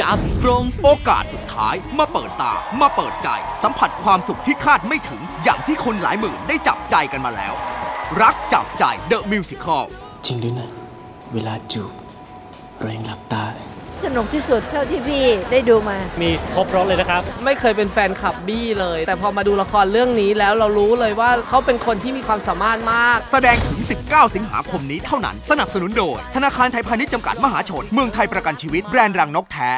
จัดตรงโอกาสสุดท้ายมาเปิดตา มาเปิดใจ สัมผัสความสุขที่คาดไม่ถึง อย่างที่คนหลายหมื่นได้จับใจกันมาแล้ว รักจับใจเ The Musical จริงด้วยนะ เวลาจูบเรายังหลับตา สนุกที่สุดเท่าที่พี่ได้ดูมา มีครบรถเลยนะครับ ไม่เคยเป็นแฟนคลับบี้เลย แต่พอมาดูละครเรื่องนี้แล้วเรารู้เลยว่าเขาเป็นคนที่มีความสามารถมาก แสดงถึง 19 สิงหาคมนี้เท่านั้น สนับสนุนโดย ธนาคารไทยพาณิชย์จำกัดมหาชน เมืองไทยประกันชีวิตแบรนด์รังนกแท้